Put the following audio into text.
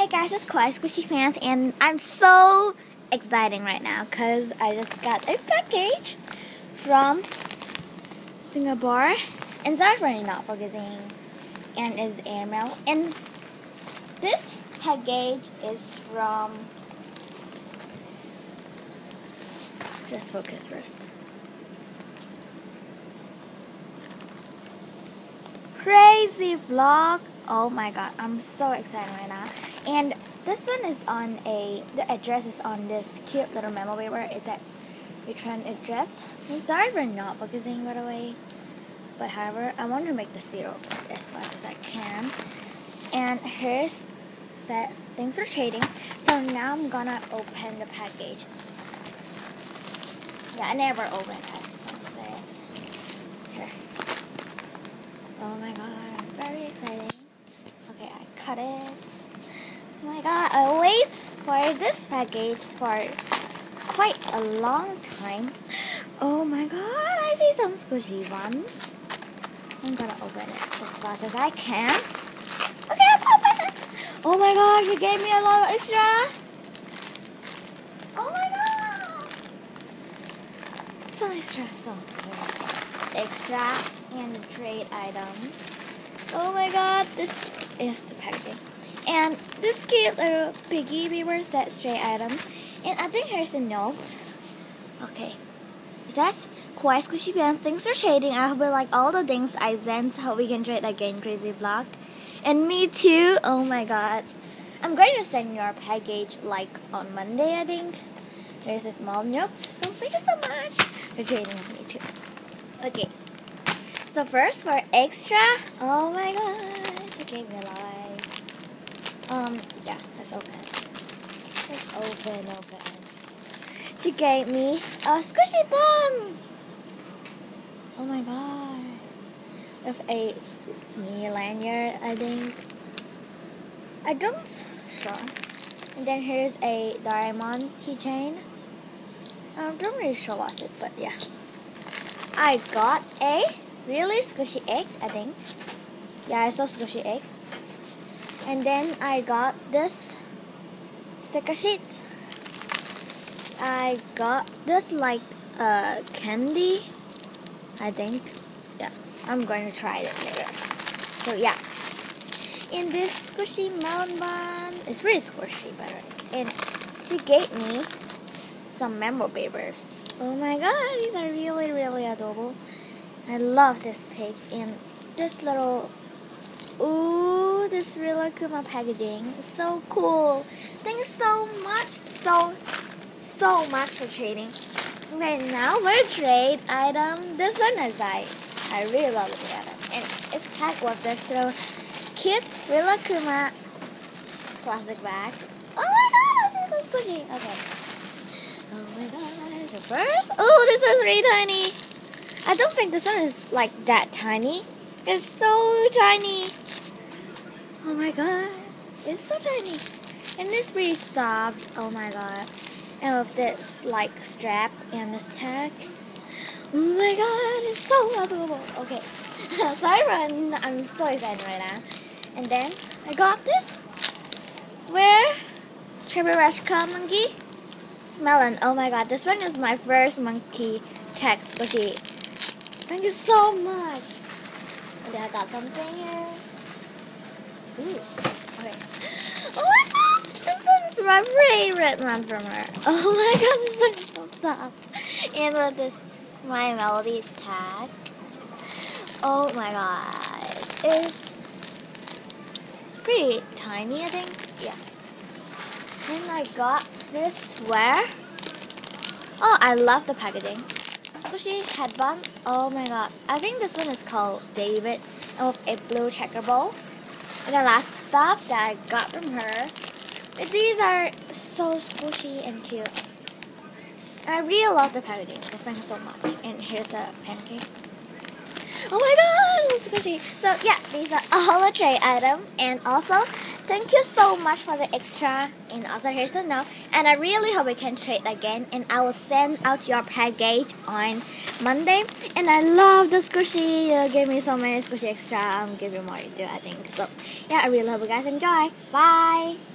Hey guys, it's Kawaii Squishy fans, and I'm so excited right now because I just got a package from Singapore. And sorry not focusing, and is airmail. And this package is from. Just focus first. Kracievlog. Oh my god, I'm so excited right now. And this one is on a, the address is on this cute little memo paper. It says return address. I'm sorry for not focusing by the way. But however, I want to make this video as fast as I can. And here's says things are trading. So now I'm gonna open the package. Yeah, I never open as I. Here. Oh my god, I'm very excited. Cut it. Oh my god, I wait for this package for quite a long time. Oh my god, I see some squishy ones. I'm gonna open it as fast as I can. Okay, open it. Oh my god, you gave me a lot of extra. Oh my god. So extra, so extra and trade item. Oh my god, this is the packaging. And this cute little piggy paper says stray item. And I think here's a note. Okay. It says, Kawaii Squishy Pants, things are trading. I hope you like all the things I sent. Hope we can trade again, Kracievlog. And me too. Oh my god. I'm going to send your package like on Monday, I think. There's a small note. So thank you so much for trading with me too. Okay. So first for extra. Oh my god. She gave me a. Um, yeah, let's open. Let's open, open. She gave me a squishy bun. Oh my god. With a mini lanyard, I think. I don't sure. And then here's a Doraemon keychain. I don't really sure what's it, but yeah. I got a really squishy egg, I think. Yeah, I saw squishy egg. And then I got this sticker sheets. I got this like uh, candy, I think. Yeah, I'm going to try it later. So yeah, in this squishy melon bun, it's really squishy by the way. And he gave me some memo papers. Oh my god, these are really really adorable. I love this pig and this little ooh, this Rilakkuma packaging. It's so cool. Thanks so much, so so much for trading. Okay, now we're trade item. This one is I I really love the item. And it's packed with this little cute Rilakkuma plastic bag. Oh my god, this is so squishy. Okay. Oh my god, the first. Oh, this is really tiny. I don't think this one is like that tiny. It's so tiny. My god. It's so tiny. And it's really soft. Oh my god. And with this like strap and this tag. Oh my god, it's so adorable. Okay. Sorry run. I'm so excited right now. And then I got this. Where? Cherry rashka monkey? Melon. Oh my god, this one is my first monkey text squishy. Thank you so much. And then I got something here. Ooh. Okay. Oh my god! This one is my favorite one from her. Oh my god, this one is so soft. And with this, my melody tag. Oh my god. It's pretty tiny, I think. Yeah. And I got this where? Oh, I love the packaging. Squishy headband. Oh my god. I think this one is called David with a blue checker ball. And the last stuff that I got from her. These are so squishy and cute. I really love the packaging, so thanks so much. And here's the pancake. Oh my god, so squishy. So yeah, these are all the trade items. And also, thank you so much for the extra. And also here's the note. And I really hope we can trade again. And I will send out your package on Monday. And I love the squishy. You gave me so many squishy extra. I'm giving more to do, I think. So yeah, I really hope you guys enjoy. Bye.